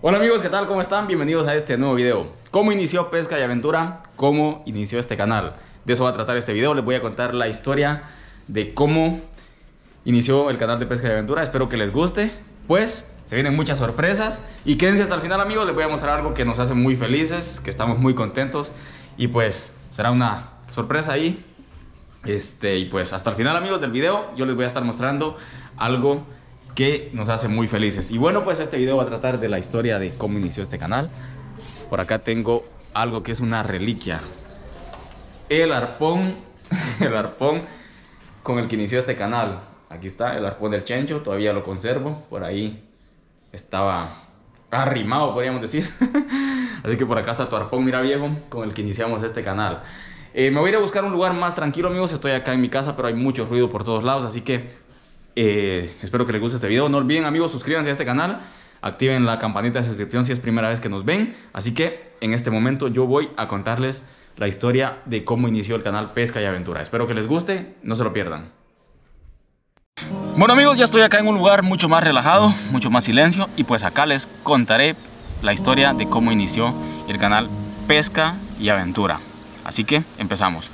Hola amigos, ¿qué tal? ¿Cómo están? Bienvenidos a este nuevo video. ¿Cómo inició Pesca y Aventura? ¿Cómo inició este canal? De eso va a tratar este video. Les voy a contar la historia de cómo inició el canal de Pesca y Aventura. Espero que les guste. Pues se vienen muchas sorpresas. Y quédense hasta el final amigos. Les voy a mostrar algo que nos hace muy felices, que estamos muy contentos. Y pues será una sorpresa ahí. Este, y pues hasta el final amigos del video yo les voy a estar mostrando algo que nos hace muy felices. Y bueno, pues este video va a tratar de la historia de cómo inició este canal. Por acá tengo algo que es una reliquia. El arpón, el arpón con el que inició este canal. Aquí está el arpón del Chencho, todavía lo conservo. Por ahí estaba arrimado, podríamos decir. Así que por acá está tu arpón, mira viejo, con el que iniciamos este canal. Eh, me voy a ir a buscar un lugar más tranquilo, amigos. Estoy acá en mi casa, pero hay mucho ruido por todos lados, así que eh, espero que les guste este video. No olviden amigos, suscríbanse a este canal. Activen la campanita de suscripción si es primera vez que nos ven. Así que en este momento yo voy a contarles la historia de cómo inició el canal Pesca y Aventura. Espero que les guste, no se lo pierdan. Bueno amigos, ya estoy acá en un lugar mucho más relajado, mucho más silencio. Y pues acá les contaré la historia de cómo inició el canal Pesca y Aventura. Así que empezamos.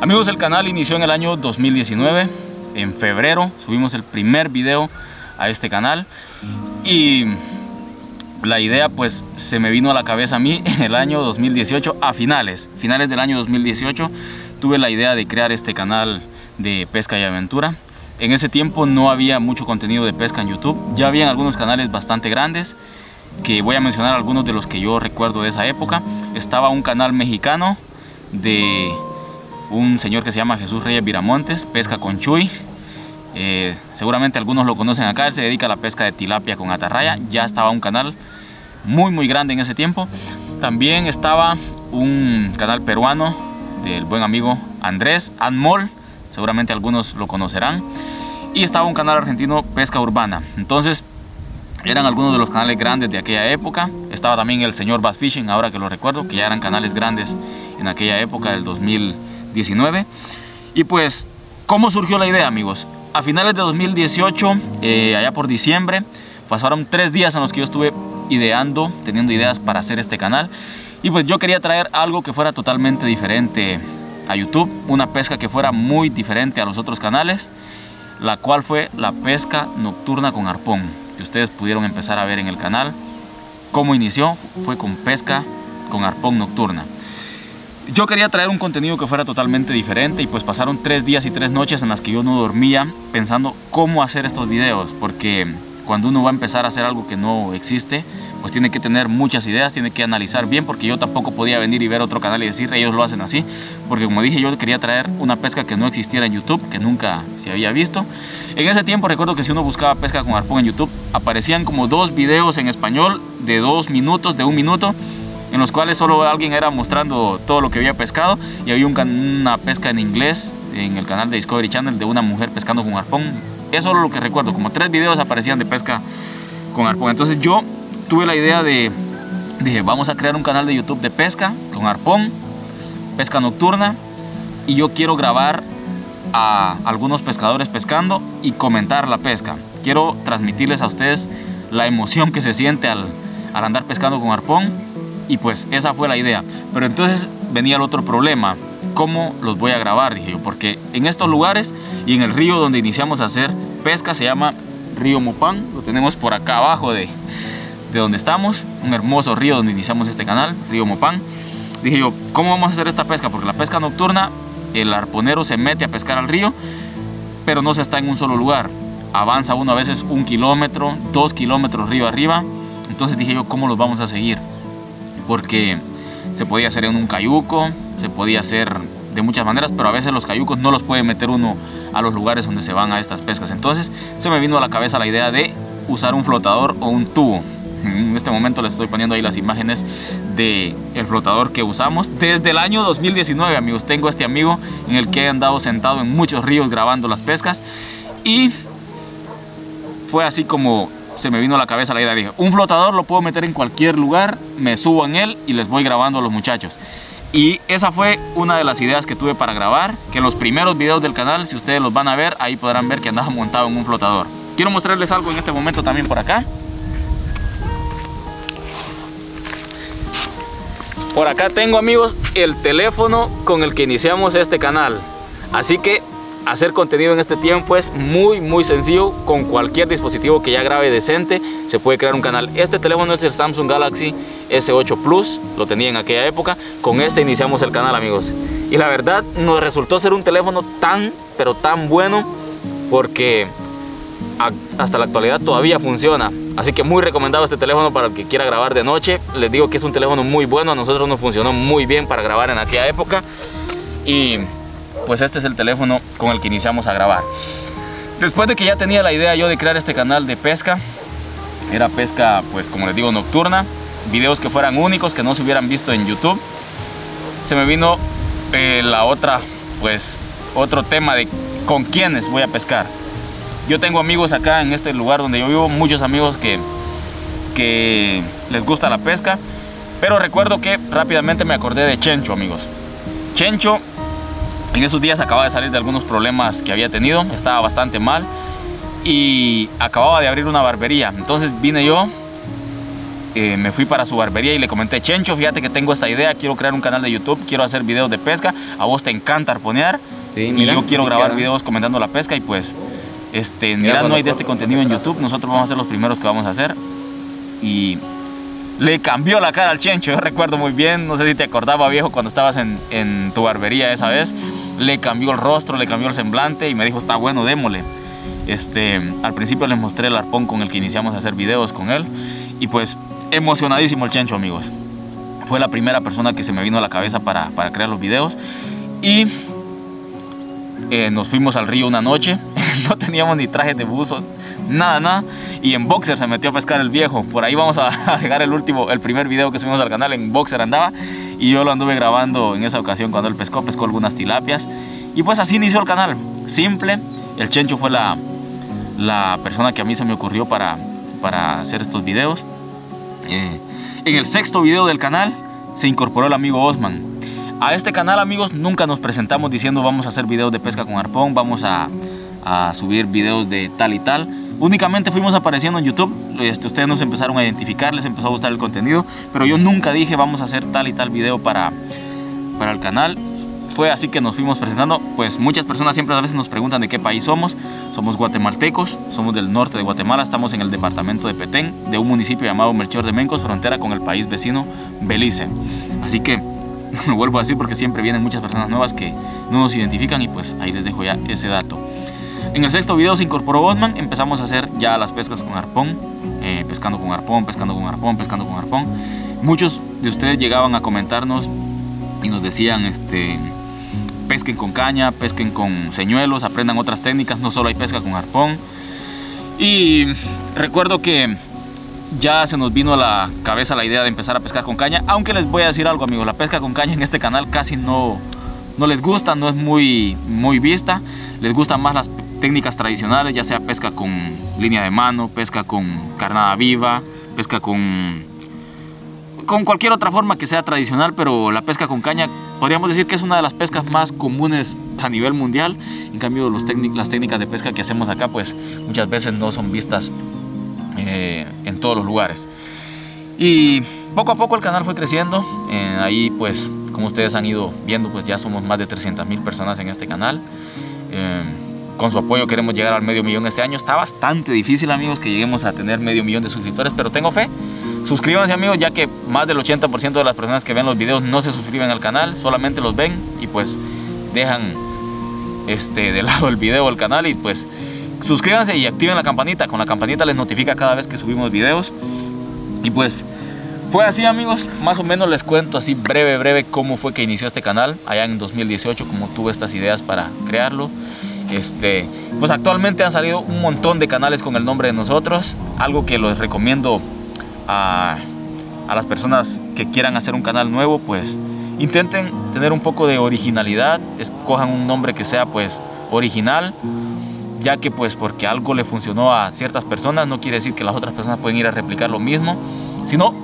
Amigos, el canal inició en el año 2019 en febrero subimos el primer video a este canal y la idea pues se me vino a la cabeza a mí en el año 2018 a finales, finales del año 2018 tuve la idea de crear este canal de pesca y aventura. En ese tiempo no había mucho contenido de pesca en YouTube, ya habían algunos canales bastante grandes que voy a mencionar algunos de los que yo recuerdo de esa época. Estaba un canal mexicano de un señor que se llama Jesús Reyes Viramontes, pesca con Chuy. Eh, seguramente algunos lo conocen acá, él se dedica a la pesca de tilapia con atarraya, ya estaba un canal muy muy grande en ese tiempo. También estaba un canal peruano del buen amigo Andrés Anmol, seguramente algunos lo conocerán. Y estaba un canal argentino Pesca Urbana. Entonces eran algunos de los canales grandes de aquella época. Estaba también el señor Bass Fishing, ahora que lo recuerdo, que ya eran canales grandes en aquella época del 2000 19. Y pues, ¿cómo surgió la idea, amigos? A finales de 2018, eh, allá por diciembre, pasaron tres días en los que yo estuve ideando, teniendo ideas para hacer este canal. Y pues yo quería traer algo que fuera totalmente diferente a YouTube, una pesca que fuera muy diferente a los otros canales, la cual fue la pesca nocturna con arpón, que ustedes pudieron empezar a ver en el canal. ¿Cómo inició? Fue con pesca con arpón nocturna. Yo quería traer un contenido que fuera totalmente diferente y pues pasaron tres días y tres noches en las que yo no dormía pensando cómo hacer estos videos porque cuando uno va a empezar a hacer algo que no existe pues tiene que tener muchas ideas, tiene que analizar bien porque yo tampoco podía venir y ver otro canal y decir ellos lo hacen así porque como dije yo quería traer una pesca que no existiera en YouTube, que nunca se había visto. En ese tiempo recuerdo que si uno buscaba pesca con arpón en YouTube aparecían como dos videos en español de dos minutos, de un minuto en los cuales solo alguien era mostrando todo lo que había pescado y había una pesca en inglés en el canal de Discovery Channel de una mujer pescando con arpón. Eso es lo que recuerdo, como tres videos aparecían de pesca con arpón. Entonces yo tuve la idea de, dije, vamos a crear un canal de YouTube de pesca con arpón, pesca nocturna y yo quiero grabar a algunos pescadores pescando y comentar la pesca. Quiero transmitirles a ustedes la emoción que se siente al, al andar pescando con arpón y pues esa fue la idea. Pero entonces venía el otro problema. ¿Cómo los voy a grabar? Dije yo, porque en estos lugares y en el río donde iniciamos a hacer pesca se llama Río Mopán. Lo tenemos por acá abajo de, de donde estamos. Un hermoso río donde iniciamos este canal, Río Mopán. Dije yo, ¿cómo vamos a hacer esta pesca? Porque la pesca nocturna, el arponero se mete a pescar al río, pero no se está en un solo lugar. Avanza uno a veces un kilómetro, dos kilómetros río arriba. Entonces dije yo, ¿cómo los vamos a seguir? Porque se podía hacer en un cayuco, se podía hacer de muchas maneras, pero a veces los cayucos no los puede meter uno a los lugares donde se van a estas pescas. Entonces se me vino a la cabeza la idea de usar un flotador o un tubo. En este momento les estoy poniendo ahí las imágenes del el flotador que usamos desde el año 2019, amigos. Tengo este amigo en el que he andado sentado en muchos ríos grabando las pescas y fue así como se me vino a la cabeza la idea, dije, un flotador lo puedo meter en cualquier lugar, me subo en él y les voy grabando a los muchachos. Y esa fue una de las ideas que tuve para grabar, que en los primeros videos del canal, si ustedes los van a ver, ahí podrán ver que andaba montado en un flotador. Quiero mostrarles algo en este momento también por acá. Por acá tengo amigos el teléfono con el que iniciamos este canal. Así que hacer contenido en este tiempo es muy muy sencillo. Con cualquier dispositivo que ya grabe decente se puede crear un canal. Este teléfono es el Samsung Galaxy S8 Plus lo tenía en aquella época. Con este iniciamos el canal amigos. Y la verdad nos resultó ser un teléfono tan pero tan bueno porque hasta la actualidad todavía funciona. Así que muy recomendado este teléfono para el que quiera grabar de noche. Les digo que es un teléfono muy bueno. A nosotros nos funcionó muy bien para grabar en aquella época. Y pues este es el teléfono con el que iniciamos a grabar. Después de que ya tenía la idea yo de crear este canal de pesca, era pesca pues como les digo nocturna, videos que fueran únicos, que no se hubieran visto en YouTube, se me vino eh, la otra pues otro tema de con quiénes voy a pescar. Yo tengo amigos acá en este lugar donde yo vivo, muchos amigos que, que les gusta la pesca, pero recuerdo que rápidamente me acordé de Chencho amigos. Chencho en esos días acababa de salir de algunos problemas que había tenido, estaba bastante mal y acababa de abrir una barbería. Entonces vine yo, eh, me fui para su barbería y le comenté, Chencho, fíjate que tengo esta idea, quiero crear un canal de YouTube, quiero hacer videos de pesca, a vos te encanta arponear sí, y yo quiero grabar videos comentando la pesca y pues, este, mira, no hay de este contenido en YouTube, nosotros vamos a ser los primeros que vamos a hacer y le cambió la cara al Chencho, yo recuerdo muy bien, no sé si te acordaba viejo cuando estabas en, en tu barbería esa vez, le cambió el rostro, le cambió el semblante y me dijo, está bueno, démosle. Este, al principio les mostré el arpón con el que iniciamos a hacer videos con él y pues emocionadísimo el Chencho, amigos. Fue la primera persona que se me vino a la cabeza para, para crear los videos y eh, nos fuimos al río una noche, no teníamos ni traje de buzo, nada, nada, y en boxer se metió a pescar el viejo. Por ahí vamos a, dejar el último, el primer video que subimos al canal, en boxer andaba y yo lo anduve grabando en esa ocasión cuando él pescó, pescó algunas tilapias y pues así inició el canal, simple, el Chencho fue la, la persona que a mí se me ocurrió para, para hacer estos videos. Eh, en el sexto video del canal se incorporó el amigo Osman. A este canal amigos nunca nos presentamos diciendo vamos a hacer videos de pesca con arpón, vamos a, a subir videos de tal y tal Únicamente fuimos apareciendo en YouTube, este, ustedes nos empezaron a identificar, les empezó a gustar el contenido, pero yo nunca dije vamos a hacer tal y tal video para, para el canal. Fue así que nos fuimos presentando, pues muchas personas siempre a veces nos preguntan de qué país somos. Somos guatemaltecos, somos del norte de Guatemala, estamos en el departamento de Petén, de un municipio llamado Melchor de Mencos, frontera con el país vecino Belice. Así que lo vuelvo a decir porque siempre vienen muchas personas nuevas que no nos identifican y pues ahí les dejo ya ese dato. En el sexto video se incorporó Botman, empezamos a hacer ya las pescas con arpón, eh, pescando con arpón, pescando con arpón, pescando con arpón. Muchos de ustedes llegaban a comentarnos y nos decían, este, pesquen con caña, pesquen con señuelos, aprendan otras técnicas, no solo hay pesca con arpón. Y recuerdo que ya se nos vino a la cabeza la idea de empezar a pescar con caña, aunque les voy a decir algo amigos, la pesca con caña en este canal casi no, no les gusta, no es muy, muy vista, les gustan más las técnicas tradicionales, ya sea pesca con línea de mano, pesca con carnada viva, pesca con, con cualquier otra forma que sea tradicional, pero la pesca con caña podríamos decir que es una de las pescas más comunes a nivel mundial. En cambio, los las técnicas de pesca que hacemos acá, pues muchas veces no son vistas eh, en todos los lugares. Y poco a poco el canal fue creciendo. Eh, ahí, pues, como ustedes han ido viendo, pues ya somos más de 300 mil personas en este canal. Eh, con su apoyo queremos llegar al medio millón este año. Está bastante difícil, amigos, que lleguemos a tener medio millón de suscriptores, pero tengo fe. Suscríbanse, amigos, ya que más del 80% de las personas que ven los videos no se suscriben al canal, solamente los ven y pues dejan este, de lado el video el canal y pues suscríbanse y activen la campanita. Con la campanita les notifica cada vez que subimos videos. Y pues fue así amigos, más o menos les cuento así breve breve cómo fue que inició este canal allá en 2018, cómo tuve estas ideas para crearlo. Este, pues actualmente han salido un montón de canales con el nombre de nosotros, algo que les recomiendo a, a las personas que quieran hacer un canal nuevo, pues intenten tener un poco de originalidad, escojan un nombre que sea pues original, ya que pues porque algo le funcionó a ciertas personas no quiere decir que las otras personas pueden ir a replicar lo mismo, sino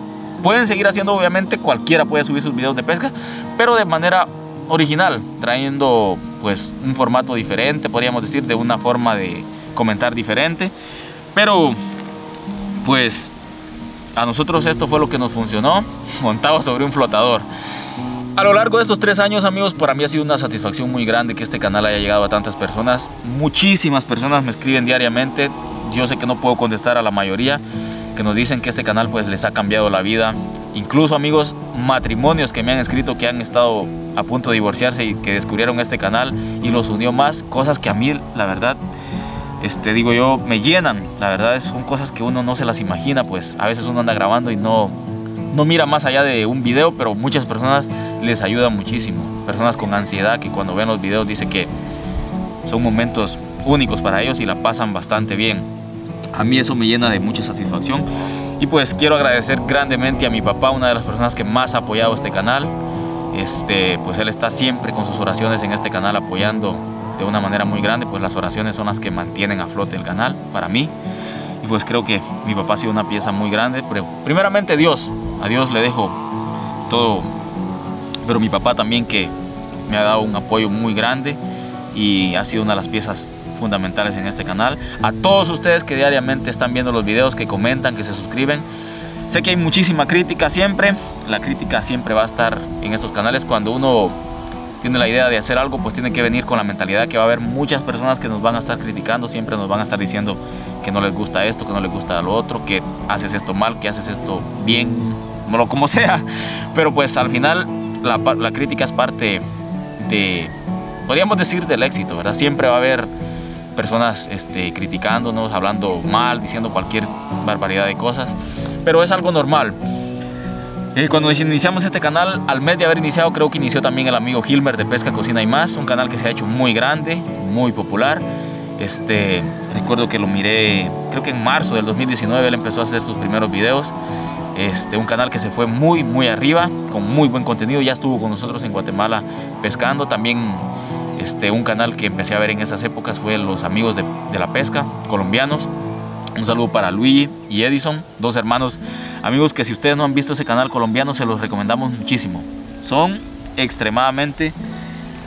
pueden seguir haciendo obviamente, cualquiera puede subir sus videos de pesca, pero de manera original, trayendo pues un formato diferente, podríamos decir, de una forma de comentar diferente. Pero pues a nosotros esto fue lo que nos funcionó, montado sobre un flotador. A lo largo de estos tres años, amigos, para mí ha sido una satisfacción muy grande que este canal haya llegado a tantas personas. Muchísimas personas me escriben diariamente. Yo sé que no puedo contestar a la mayoría, que nos dicen que este canal pues les ha cambiado la vida. Incluso, amigos, matrimonios que me han escrito que han estado a punto de divorciarse y que descubrieron este canal y los unió más. Cosas que a mí, la verdad, este, digo yo, me llenan. La verdad, son cosas que uno no se las imagina, pues a veces uno anda grabando y no, no mira más allá de un video, pero muchas personas les ayuda muchísimo. Personas con ansiedad que cuando ven los videos dicen que son momentos únicos para ellos y la pasan bastante bien. A mí eso me llena de mucha satisfacción. Y pues quiero agradecer grandemente a mi papá, una de las personas que más ha apoyado este canal. Este, pues él está siempre con sus oraciones en este canal apoyando de una manera muy grande, pues las oraciones son las que mantienen a flote el canal para mí. Y pues creo que mi papá ha sido una pieza muy grande, pero primeramente Dios, a Dios le dejo todo pero mi papá también que me ha dado un apoyo muy grande y ha sido una de las piezas fundamentales en este canal. A todos ustedes que diariamente están viendo los videos, que comentan, que se suscriben. Sé que hay muchísima crítica siempre. La crítica siempre va a estar en estos canales. Cuando uno tiene la idea de hacer algo, pues tiene que venir con la mentalidad que va a haber muchas personas que nos van a estar criticando. Siempre nos van a estar diciendo que no les gusta esto, que no les gusta lo otro, que haces esto mal, que haces esto bien, lo como sea. Pero pues al final la, crítica es parte de, podríamos decir, del éxito, ¿verdad? Siempre va a haber personas este, criticándonos, hablando mal, diciendo cualquier barbaridad de cosas, pero es algo normal. Eh, cuando iniciamos este canal, al mes de haber iniciado, creo que inició también el amigo Hilmer de Pesca, Cocina y Más, un canal que se ha hecho muy grande, muy popular. Este, recuerdo que lo miré, creo que en marzo del 2019 él empezó a hacer sus primeros videos. Este, un canal que se fue muy, muy arriba, con muy buen contenido. Ya estuvo con nosotros en Guatemala pescando. También este, un canal que empecé a ver en esas épocas fue Los Amigos de, la Pesca, colombianos. Un saludo para Luigi y Edison, dos hermanos amigos que si ustedes no han visto ese canal colombiano se los recomendamos muchísimo. Son extremadamente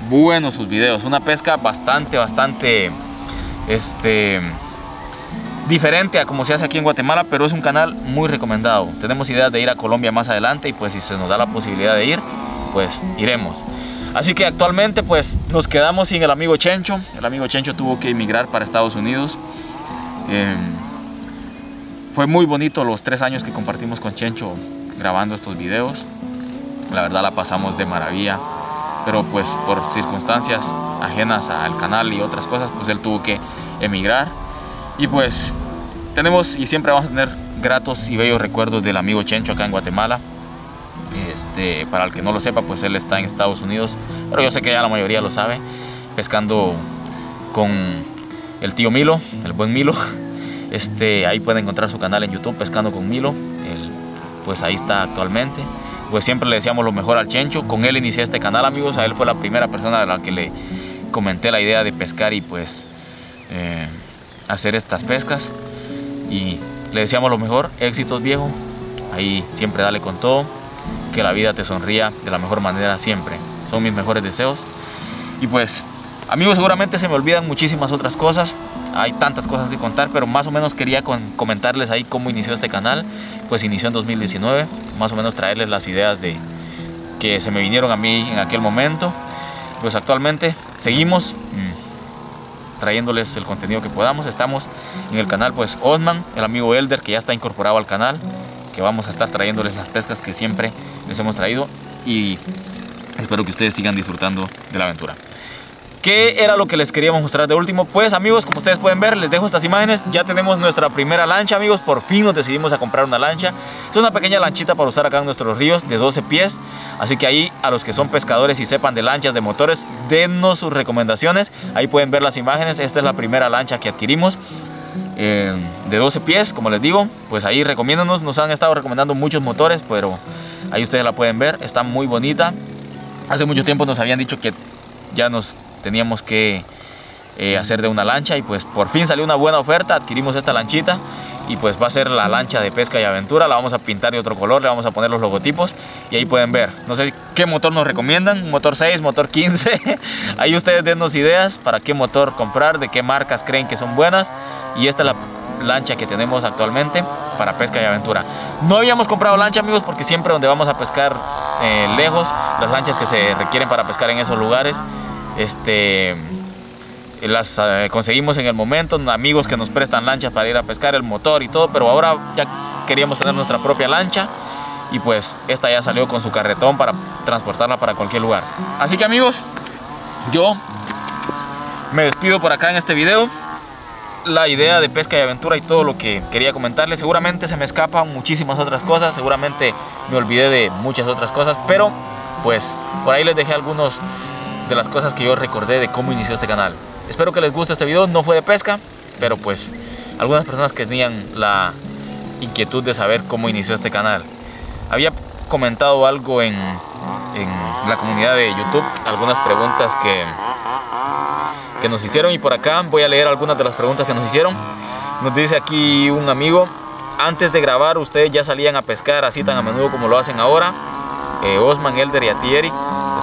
buenos sus videos. Una pesca bastante, bastante este, diferente a como se hace aquí en Guatemala, pero es un canal muy recomendado. Tenemos ideas de ir a Colombia más adelante y pues si se nos da la posibilidad de ir, pues iremos. Así que actualmente pues nos quedamos sin el amigo Chencho. El amigo Chencho tuvo que emigrar para Estados Unidos. Em, fue muy bonito los tres años que compartimos con Chencho grabando estos videos. La verdad la pasamos de maravilla. Pero pues por circunstancias ajenas al canal y otras cosas, pues él tuvo que emigrar. Y pues tenemos y siempre vamos a tener gratos y bellos recuerdos del amigo Chencho acá en Guatemala. Este, para el que no lo sepa, pues él está en Estados Unidos, pero yo sé que ya la mayoría lo sabe, pescando con el tío Milo, el buen Milo. Este, ahí puede encontrar su canal en YouTube, Pescando con Milo. pues ahí está actualmente. Pues siempre le decíamos lo mejor al Chencho. Con él inicié este canal, amigos. A él fue la primera persona a la que le comenté la idea de pescar y pues eh, hacer estas pescas y le deseamos lo mejor, éxitos viejo, ahí siempre dale con todo, que la vida te sonría de la mejor manera siempre, son mis mejores deseos y pues amigos seguramente se me olvidan muchísimas otras cosas, hay tantas cosas que contar, pero más o menos quería comentarles ahí cómo inició este canal, pues inició en 2019, más o menos traerles las ideas de que se me vinieron a mí en aquel momento, pues actualmente seguimos trayéndoles el contenido que podamos. Estamos en el canal pues Osman, el amigo Elder que ya está incorporado al canal, que vamos a estar trayéndoles las pescas que siempre les hemos traído y espero que ustedes sigan disfrutando de la aventura. ¿Qué era lo que les queríamos mostrar de último? Pues amigos, como ustedes pueden ver, les dejo estas imágenes. Ya tenemos nuestra primera lancha, amigos. Por fin nos decidimos a comprar una lancha. Es una pequeña lanchita para usar acá en nuestros ríos de 12 pies. Así que ahí, a los que son pescadores y sepan de lanchas, de motores, dennos sus recomendaciones. Ahí pueden ver las imágenes. Esta es la primera lancha que adquirimos. Eh, de 12 pies, como les digo, pues ahí recomiéndanos. Nos han estado recomendando muchos motores, pero ahí ustedes la pueden ver. Está muy bonita. Hace mucho tiempo nos habían dicho que ya nos teníamos que eh, hacer de una lancha y pues por fin salió una buena oferta, adquirimos esta lanchita y pues va a ser la lancha de pesca y aventura, la vamos a pintar de otro color, le vamos a poner los logotipos y ahí pueden ver, no sé qué motor nos recomiendan, motor 6, motor 15, ahí ustedes dennos ideas para qué motor comprar, de qué marcas creen que son buenas. Y esta es la lancha que tenemos actualmente para pesca y aventura. No habíamos comprado lancha amigos porque siempre donde vamos a pescar eh, lejos, las lanchas que se requieren para pescar en esos lugares, este, las eh, conseguimos en el momento, amigos que nos prestan lanchas para ir a pescar, el motor y todo, pero ahora ya queríamos tener nuestra propia lancha y pues esta ya salió con su carretón para transportarla para cualquier lugar. Así que amigos, yo me despido por acá en este video. La idea de pesca y aventura y todo lo que quería comentarles. Seguramente se me escapan muchísimas otras cosas. Seguramente me olvidé de muchas otras cosas. Pero pues por ahí les dejé algunos de las cosas que yo recordé de cómo inició este canal. Espero que les guste este video. No fue de pesca. Pero pues algunas personas que tenían la inquietud de saber cómo inició este canal. Había comentado algo en, en la comunidad de YouTube. Algunas preguntas que que nos hicieron y por acá voy a leer algunas de las preguntas que nos hicieron. Nos dice aquí un amigo, antes de grabar ustedes ya salían a pescar así tan a menudo como lo hacen ahora. Eh, Osman, Elder y Atieri,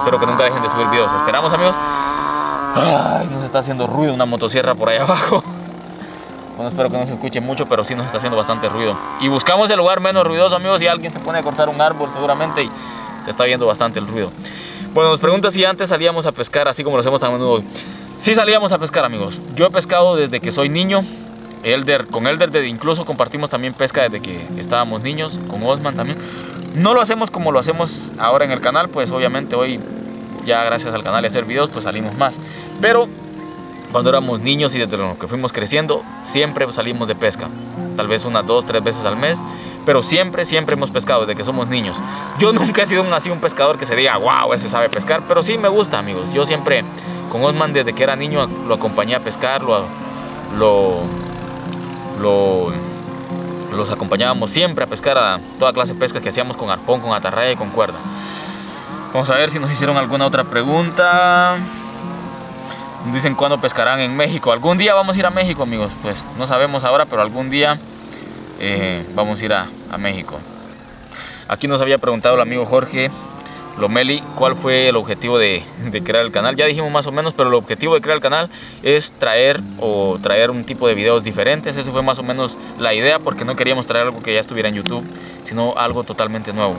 espero que nunca dejen de subir videos. Esperamos amigos. Ay, nos está haciendo ruido una motosierra por ahí abajo. Bueno, espero que no se escuche mucho, pero sí nos está haciendo bastante ruido. Y buscamos el lugar menos ruidoso, amigos, y alguien se pone a cortar un árbol seguramente y se está viendo bastante el ruido. Bueno, nos pregunta si antes salíamos a pescar así como lo hacemos tan menudo. Sí salíamos a pescar, amigos. Yo he pescado desde que soy niño. Elder, con Elder incluso compartimos también pesca desde que estábamos niños, con Osman también. No lo hacemos como lo hacemos ahora en el canal, pues obviamente hoy ya gracias al canal y hacer videos pues salimos más. Pero cuando éramos niños y desde lo que fuimos creciendo, siempre salimos de pesca. Tal vez unas dos, tres veces al mes, pero siempre, siempre hemos pescado desde que somos niños. Yo nunca he sido un, así un pescador que se diga, wow, ese sabe pescar, pero sí me gusta, amigos. Yo siempre con Osman desde que era niño lo acompañé a pescar, lo, lo, los acompañábamos siempre a pescar a toda clase de pesca que hacíamos con arpón, con atarraya y con cuerda. Vamos a ver si nos hicieron alguna otra pregunta. Dicen cuándo pescarán en México. Algún día vamos a ir a México, amigos. Pues no sabemos ahora, pero algún día eh, vamos a ir a, a México. Aquí nos había preguntado el amigo Jorge Lomeli, ¿cuál fue el objetivo de, crear el canal? Ya dijimos más o menos, pero el objetivo de crear el canal es traer o traer un tipo de videos diferentes. Esa fue más o menos la idea porque no queríamos traer algo que ya estuviera en YouTube, sino algo totalmente nuevo.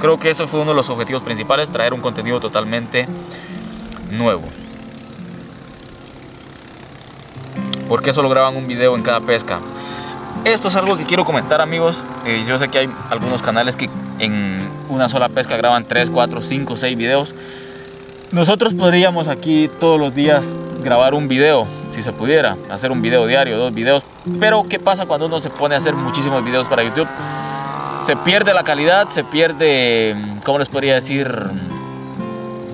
Creo que eso fue uno de los objetivos principales, traer un contenido totalmente nuevo. ¿Por qué solo graban un video en cada pesca? Esto es algo que quiero comentar amigos. Eh, yo sé que hay algunos canales que en una sola pesca graban 3, 4, 5, 6 videos. Nosotros podríamos aquí todos los días grabar un video, si se pudiera, hacer un video diario, dos videos. Pero ¿qué pasa cuando uno se pone a hacer muchísimos videos para YouTube? Se pierde la calidad, se pierde, ¿cómo les podría decir?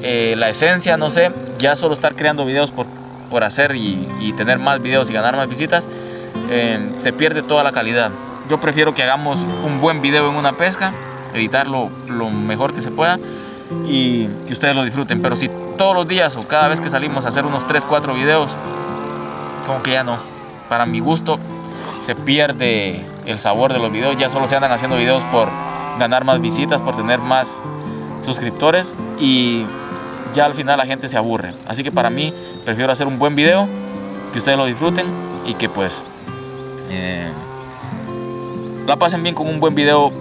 Eh, la esencia, no sé. Ya solo estar creando videos por, por hacer y, tener más videos y ganar más visitas, eh, se pierde toda la calidad. Yo prefiero que hagamos un buen video en una pesca editarlo lo mejor que se pueda y que ustedes lo disfruten. Pero si todos los días o cada vez que salimos a hacer unos 3, 4 videos, como que ya no. Para mi gusto se pierde el sabor de los videos. Ya solo se andan haciendo videos por ganar más visitas, por tener más suscriptores y ya al final la gente se aburre. Así que para mí prefiero hacer un buen video, que ustedes lo disfruten y que pues eh, la pasen bien con un buen video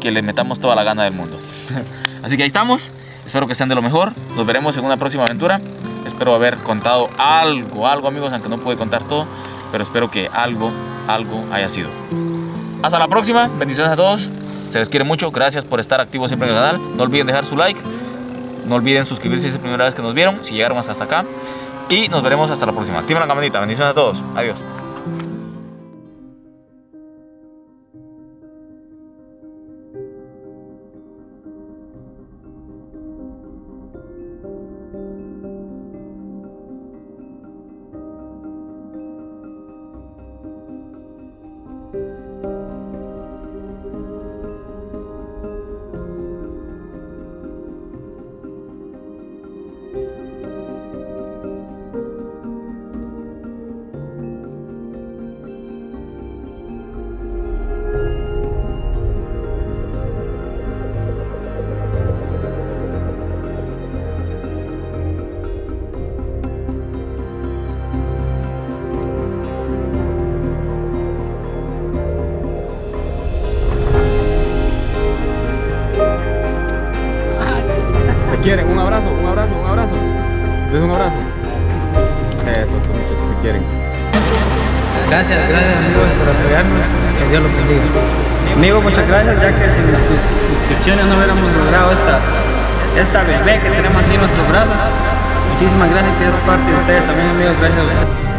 que le metamos toda la gana del mundo. Así que ahí estamos. Espero que estén de lo mejor. Nos veremos en una próxima aventura. Espero haber contado algo, algo amigos, aunque no pude contar todo. Pero espero que algo, algo haya sido. Hasta la próxima. Bendiciones a todos. Se les quiere mucho. Gracias por estar activos siempre en el canal. No olviden dejar su like. No olviden suscribirse si es la primera vez que nos vieron. Si llegaron hasta acá. Y nos veremos hasta la próxima. Activen la campanita. Bendiciones a todos. Adiós. Bebé que tenemos aquí nuestros brazos. Muchísimas gracias que es parte de ustedes también, amigos. Gracias.